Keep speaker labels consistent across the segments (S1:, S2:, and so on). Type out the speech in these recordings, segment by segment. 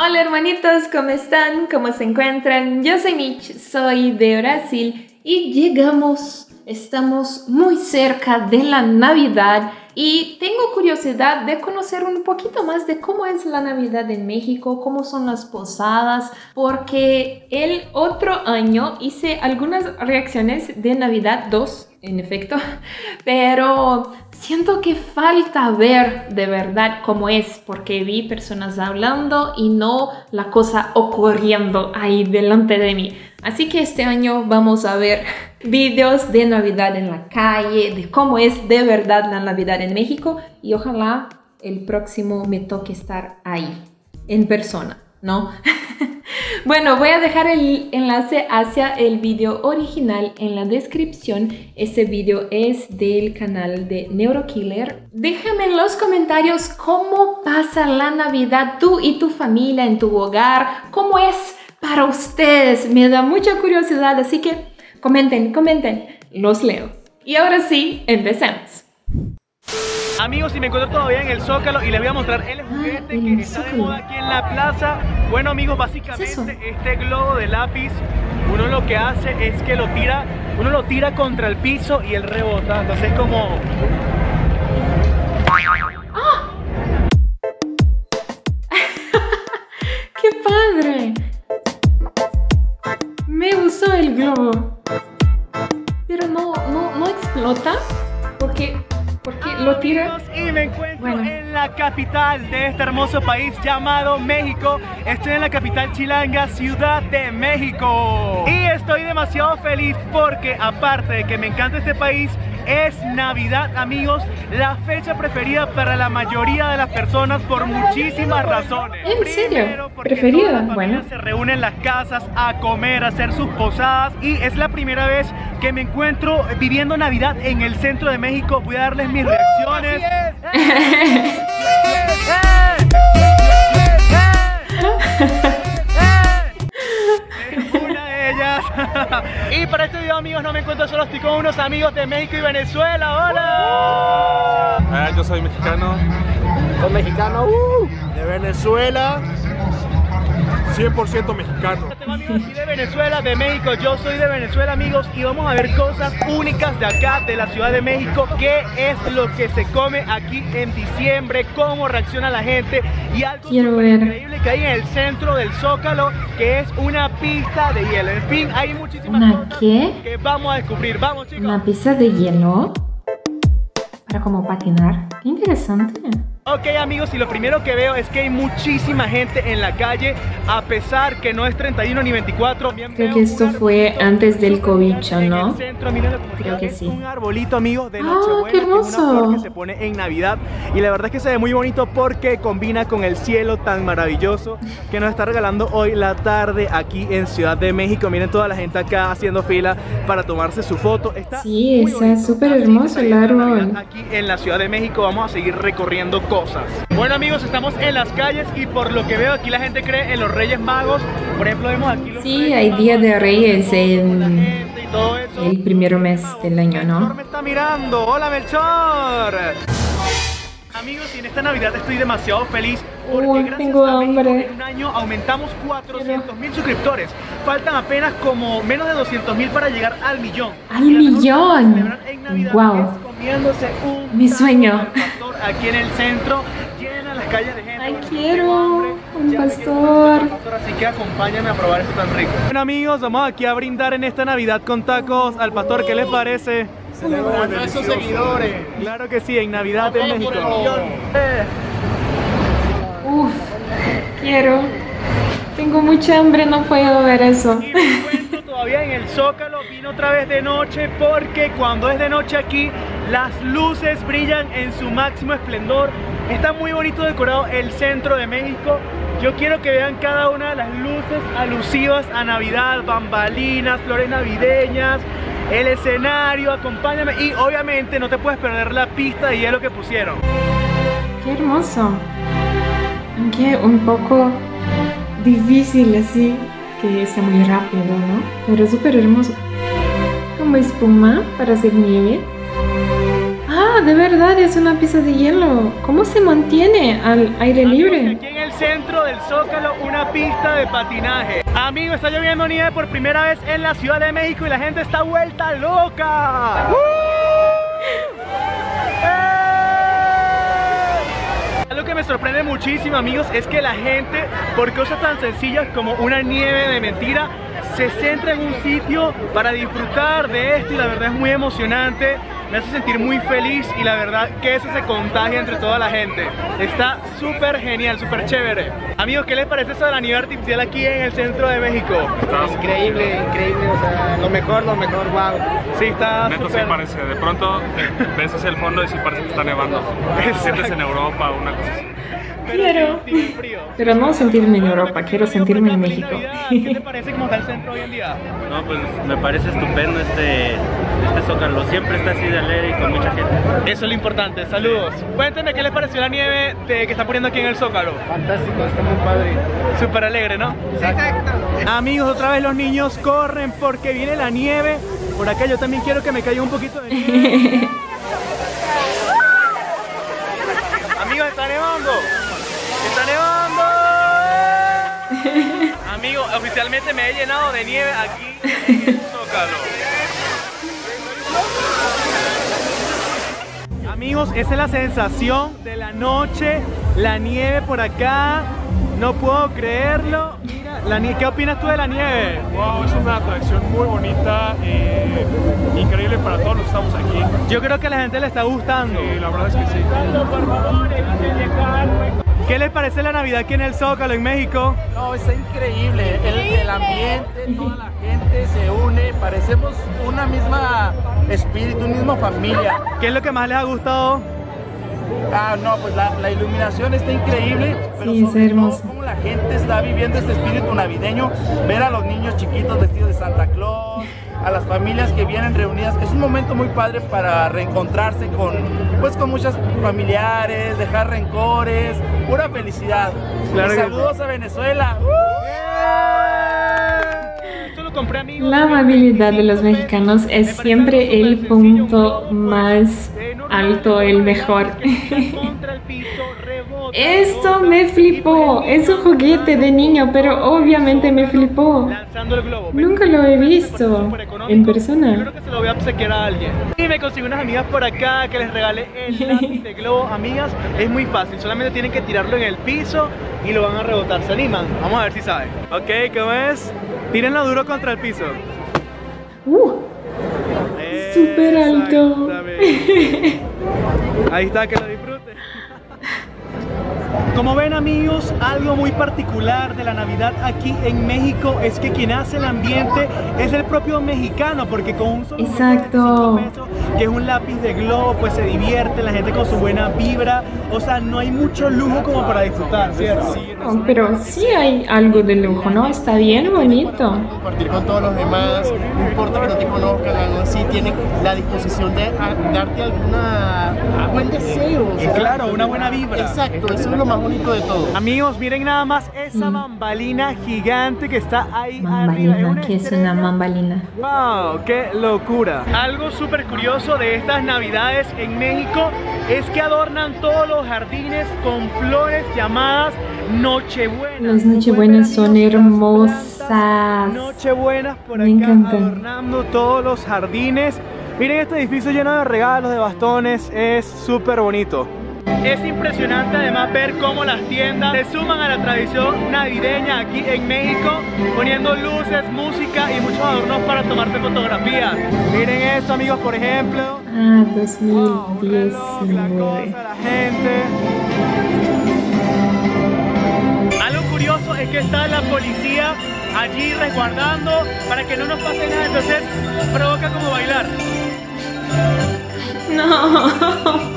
S1: Hola hermanitos, ¿cómo están? ¿Cómo se encuentran? Yo soy Mitch, soy de Brasil y llegamos, estamos muy cerca de la Navidad y tengo curiosidad de conocer un poquito más de cómo es la Navidad en México, cómo son las posadas, porque el otro año hice algunas reacciones de Navidad, dos en efecto, pero siento que falta ver de verdad cómo es, porque vi personas hablando y no la cosa ocurriendo ahí delante de mí. Así que este año vamos a ver vídeos de Navidad en la calle, de cómo es de verdad la Navidad en México y ojalá el próximo me toque estar ahí, en persona, ¿no? Bueno, voy a dejar el enlace hacia el video original en la descripción. Este video es del canal de Neurokiller. Déjame en los comentarios cómo pasa la Navidad tú y tu familia en tu hogar. ¿Cómo es para ustedes? Me da mucha curiosidad, así que comenten, comenten. Los leo. Y ahora sí, empecemos.
S2: Amigos, si me encuentro todavía en el Zócalo y les voy a mostrar el juguete
S1: Ah,
S2: que está de moda aquí en la plaza. Bueno amigos, básicamente
S1: ¿Qué es
S2: este globo de lápiz, uno lo que hace es que lo tira, uno lo tira contra el piso y él rebota. Entonces como...
S1: ¡Qué padre! Me gustó el globo. Pero no, no, no explota. Porque, porque lo tira.
S2: Y me encuentro
S1: Bueno.
S2: en la capital de este hermoso país llamado México. Estoy en la capital chilanga, Ciudad de México. Y estoy demasiado feliz porque aparte de que me encanta este país, es Navidad, amigos, la fecha preferida para la mayoría de las personas por muchísimas razones.
S1: ¿En serio? ¿Preferida? Bueno.
S2: se reúnen en las casas a comer, a hacer sus posadas y es la primera vez que me encuentro viviendo Navidad en el centro de México. Voy a darles mis reacciones. y para este video, amigos, no me encuentro solo, estoy con unos amigos de México y Venezuela. ¡Hola!
S3: Ah, yo soy mexicano.
S4: Soy mexicano, uh, de Venezuela, 100% mexicano.
S2: Tengo amigos aquí de Venezuela, de México, yo soy de Venezuela amigos y vamos a ver cosas únicas de acá, de la Ciudad de México, qué es lo que se come aquí en diciembre, cómo reacciona la gente y algo
S1: Quiero
S2: súper
S1: ver.
S2: increíble que hay en el centro del Zócalo, que es una pista de hielo. En fin, hay muchísimas
S1: ¿Una
S2: cosas
S1: qué?
S2: que vamos a descubrir. Vamos chicos.
S1: ¿Una pista de hielo? Para como patinar. Qué interesante.
S2: Ok amigos, y lo primero que veo es que hay muchísima gente en la calle, a pesar que no es 31 ni 24. Bien
S1: Creo que esto fue antes del
S2: en
S1: ¿no?
S2: centro,
S1: Creo que sí.
S2: Un arbolito amigos de
S1: Ah,
S2: Nochebuena,
S1: qué
S2: que es una flor
S1: hermoso.
S2: que se pone en Navidad y la verdad es que se ve muy bonito porque combina con el cielo tan maravilloso que nos está regalando hoy la tarde aquí en Ciudad de México. Miren toda la gente acá haciendo fila para tomarse su foto. Está
S1: Sí, está súper hermoso el árbol.
S2: Aquí en la Ciudad de México vamos a seguir recorriendo cosas. Bueno amigos, estamos en las calles y por lo que veo aquí la gente cree en los Reyes Magos. Por ejemplo, vemos aquí los
S1: Sí,
S2: Reyes
S1: hay Día de Reyes en el primer mes del año,
S2: Melchor
S1: ¿no?
S2: me está mirando. Hola Melchor. Amigos, y en esta Navidad estoy demasiado feliz porque
S1: Uy,
S2: gracias
S1: tengo
S2: a México
S1: hambre.
S2: en un año aumentamos 400 mil suscriptores. Faltan apenas como menos de 200 mil para llegar al millón.
S1: ¡Al millón!
S2: un
S1: Mi sueño.
S2: Aquí en el centro. Llena las calles de gente.
S1: Ay,
S2: Bueno,
S1: quiero un pastor.
S2: un Así que acompáñame a probar esto tan rico. Bueno amigos, vamos aquí a brindar en esta Navidad con tacos al pastor. ¿Qué les parece?
S4: Celebrando a esos seguidores.
S2: Claro que sí, en Navidad en México.
S1: Uf, quiero. Tengo mucha hambre, no puedo ver eso.
S2: Y me encuentro todavía en el Zócalo, vino otra vez de noche porque cuando es de noche aquí las luces brillan en su máximo esplendor. Está muy bonito decorado el centro de México. Yo quiero que vean cada una de las luces alusivas a Navidad, bambalinas, flores navideñas, el escenario, acompáñame y obviamente no te puedes perder la pista de hielo que pusieron.
S1: Qué hermoso. Aunque un poco difícil así, que sea muy rápido, ¿no? Pero súper hermoso. Como espuma para hacer nieve. Ah, de verdad es una pista de hielo. ¿Cómo se mantiene al aire
S2: Amigos,
S1: libre?
S2: Aquí en el centro del Zócalo una pista de patinaje. Amigo, está lloviendo nieve por primera vez en la Ciudad de México y la gente está vuelta loca. ¡Eh! Lo que me sorprende muchísimo amigos es que la gente por cosas tan sencillas como una nieve de mentira se centra en un sitio para disfrutar de esto y la verdad es muy emocionante me hace sentir muy feliz y la verdad que eso se contagia entre toda la gente. Está súper genial, súper chévere. Amigos, ¿qué les parece eso de la nieve artificial aquí en el centro de México?
S4: increíble, increíble, o sea, lo mejor, lo mejor, wow.
S2: Sí, está
S3: Neto sí
S2: súper...
S3: parece, de pronto ves hacia el fondo y sí parece que está nevando.
S2: Exacto.
S3: Sientes en Europa o una cosa así.
S2: Pero sin frío.
S1: Pero no sentirme en Europa, quiero sentirme en México.
S2: ¿Qué te parece cómo está el centro hoy en día?
S5: No, pues me parece estupendo este, este zócalo. Siempre está así de alegre y con mucha gente.
S2: Eso es lo importante, saludos. Cuéntenme qué les pareció la nieve de- que está poniendo aquí en el Zócalo.
S4: Fantástico, está muy padre.
S2: Súper alegre, ¿no? Exacto. Amigos, otra vez los niños corren porque viene la nieve. Por acá yo también quiero que me caiga un poquito de nieve. Amigos, está nevando. Está nevando. Amigos, oficialmente me he llenado de nieve aquí en el Zócalo. Amigos, esa es la sensación de la noche, la nieve por acá. No puedo creerlo. La ¿qué opinas tú de la nieve?
S3: Wow, es una atracción muy bonita, eh, increíble para todos los que estamos aquí.
S2: Yo creo que a la gente le está gustando.
S3: Y la verdad es que sí.
S2: ¿Qué les parece la Navidad aquí en el Zócalo, en México?
S4: No, está increíble. El, el ambiente, toda la gente se une, parecemos una misma espíritu, una misma familia.
S2: ¿Qué es lo que más les ha gustado?
S4: Ah, no, pues la, la iluminación está increíble, pero
S1: Sí, es
S4: sobre
S1: hermoso.
S4: todo cómo la gente está viviendo este espíritu navideño, ver a los niños chiquitos vestidos de Santa Claus, a las familias que vienen reunidas, es un momento muy padre para reencontrarse con, pues con muchas familiares, dejar rencores, pura felicidad.
S2: Claro
S4: Y
S2: que
S4: saludos a Venezuela.
S2: Amigos.
S1: La amabilidad de los mexicanos es siempre el punto más alto, el mejor. Esto me flipó, es un juguete de niño, pero obviamente me flipó.
S2: Lanzando el globo.
S1: Nunca lo he visto en persona.
S2: Yo creo que se lo voy a obsequiar a alguien. Y me conseguí unas amigas por acá que les regalé el lápiz de globo. Amigas, es muy fácil. Solamente tienen que tirarlo en el piso y lo van a rebotar. ¿Se animan? Vamos a ver si saben. Ok, ¿cómo es? Tírenlo duro contra el piso.
S1: Uh, Súper alto.
S2: Ahí está, que lo disfruten. Thank you. Como ven amigos, algo muy particular de la Navidad aquí en México es que quien hace el ambiente es el propio mexicano, porque con un solo
S1: Exacto.
S2: pesos, que es un lápiz de globo, pues se divierte, la gente con su buena vibra, o sea, no hay mucho lujo como para disfrutar, ¿cierto?
S1: oh, pero sí hay algo de lujo, ¿no? Está bien bonito.
S6: compartir con todos los demás, no importa que no te conozcan, algo así, tienen la disposición de a- darte alguna buen deseo. o
S2: Y claro, una buena vibra.
S6: Exacto, eso es lo más bonito de todo.
S2: Amigos, miren nada más esa bambalina gigante que está ahí arriba.
S1: Mambalina, ¿qué es una mambalina?
S2: ¡Wow! ¡Qué locura! Algo súper curioso de estas navidades en México es que adornan todos los jardines con flores llamadas Nochebuenas.
S1: Las Nochebuenas son hermosas.
S2: Nochebuenas por
S1: Me
S2: acá
S1: encantan.
S2: adornando todos los jardines. Miren este edificio lleno de regalos, de bastones, es súper bonito. Es impresionante además ver cómo las tiendas se suman a la tradición navideña aquí en México, poniendo luces, música y muchos adornos para tomarte fotografías. Miren esto amigos, por ejemplo.
S1: Ah,
S2: Wow, un reloj, la
S1: 2019.
S2: cosa, la gente. Algo curioso es que está la policía allí resguardando para que no nos pase nada, entonces provoca como bailar.
S1: No.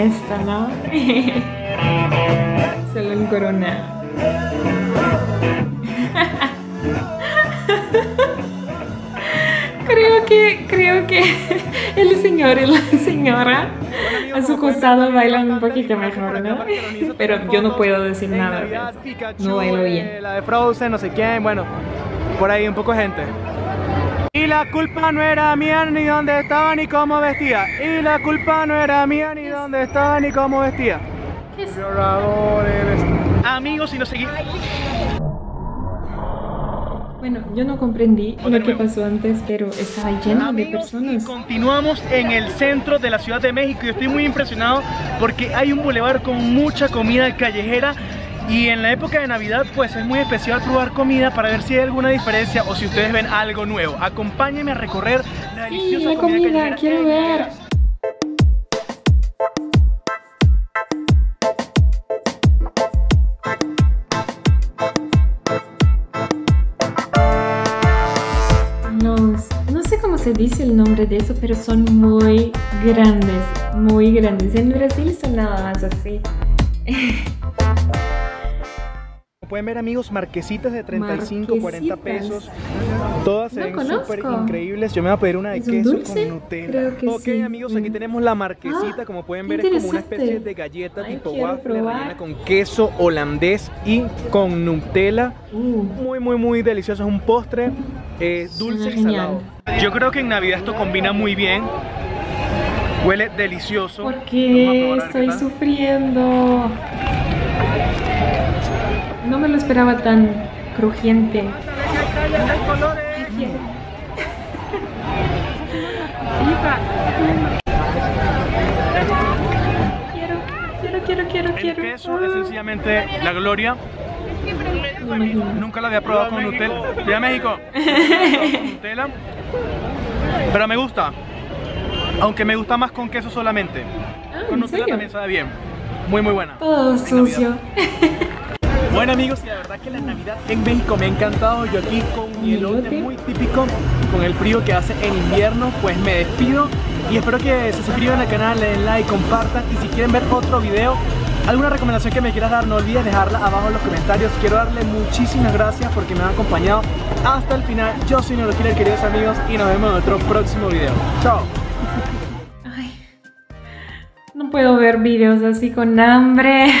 S1: Esto, ¿no? Solo en corona. Creo que, creo que el señor y la señora A su costado bailan un poquito mejor, ¿no? Pero yo no puedo decir nada.
S2: Pikachu,
S1: No bailo
S2: eh,
S1: bien.
S2: La de Frozen, no sé quién, bueno, por ahí un poco gente. Y la culpa no era mía ni dónde estaba ni cómo vestía. Y la culpa no era mía ni dónde estaba ni cómo vestía. Amigos, si nos seguimos.
S1: Bueno, yo no comprendí lo que pasó antes, pero estaba lleno de
S2: Amigos, y
S1: personas.
S2: continuamos en el centro de la Ciudad de México y estoy muy impresionado porque hay un bulevar con mucha comida callejera y en la época de Navidad pues es muy especial probar comida para ver si hay alguna diferencia o si ustedes ven algo nuevo. Acompáñenme a recorrer la
S1: Sí,
S2: deliciosa
S1: la comida,
S2: callejera
S1: quiero ver.
S2: Navidad.
S1: No, no sé cómo se dice el nombre de eso, pero son muy grandes, muy grandes. En Brasil son nada más así.
S2: Pueden ver amigos, marquesitas de 35, 40
S1: Marquesitas.
S2: pesos. Todas se ven súper increíbles. Yo me voy a pedir una de
S1: ¿Es un
S2: queso
S1: dulce?
S2: con Nutella. Ok
S1: sí.
S2: amigos, aquí tenemos la marquesita.
S1: Ah,
S2: como pueden ver, es como una especie de galleta
S1: Ay,
S2: tipo waffle rellena con queso holandés y con Nutella.
S1: Uh,
S2: Muy, muy, muy delicioso. Es un postre eh, dulce
S1: Suena
S2: y salado.
S1: genial.
S2: Yo creo que en Navidad esto combina muy bien. Huele delicioso.
S1: ¿Por
S2: Vamos a
S1: qué
S2: probar a ver qué
S1: estoy sufriendo? No me lo esperaba tan crujiente. Quiero. Quiero, quiero, quiero, quiero,
S2: El queso es sencillamente la gloria. Nunca lo había probado con Nutella. Viva México. Nutella. Pero me gusta. Aunque me gusta más con queso solamente.
S1: Ah,
S2: Con
S1: ¿en
S2: Nutella también sabe bien. Muy muy buena.
S1: Todo sucio.
S2: Bueno amigos, la verdad que la Navidad en México me ha encantado. Yo aquí con elote
S1: elote.
S2: muy típico, con el frío que hace en invierno, pues me despido. Y espero que se suscriban al canal, le den like, compartan. Y si quieren ver otro video, alguna recomendación que me quieras dar, no olvides dejarla abajo en los comentarios. Quiero darle muchísimas gracias porque me han acompañado hasta el final. Yo soy Neurokiller, queridos amigos, y nos vemos en otro próximo video. Chao.
S1: Ay, no puedo ver videos así con hambre.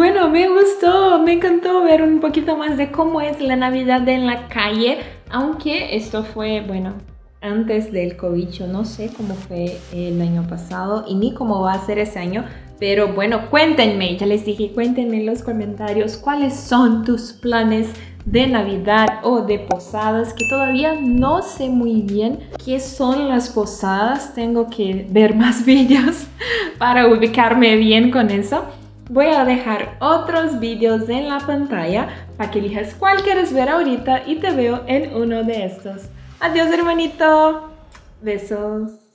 S1: Bueno, me gustó, me encantó ver un poquito más de cómo es la Navidad en la calle, aunque esto fue, bueno, antes del COVID, yo no sé cómo fue el año pasado y ni cómo va a ser ese año, pero bueno, cuéntenme, ya les dije, cuéntenme en los comentarios cuáles son tus planes de Navidad o de posadas, que todavía no sé muy bien qué son las posadas, tengo que ver más vídeos para ubicarme bien con eso. Voy a dejar otros vídeos en la pantalla para que elijas cuál quieres ver ahorita y te veo en uno de estos. Adiós hermanito. Besos.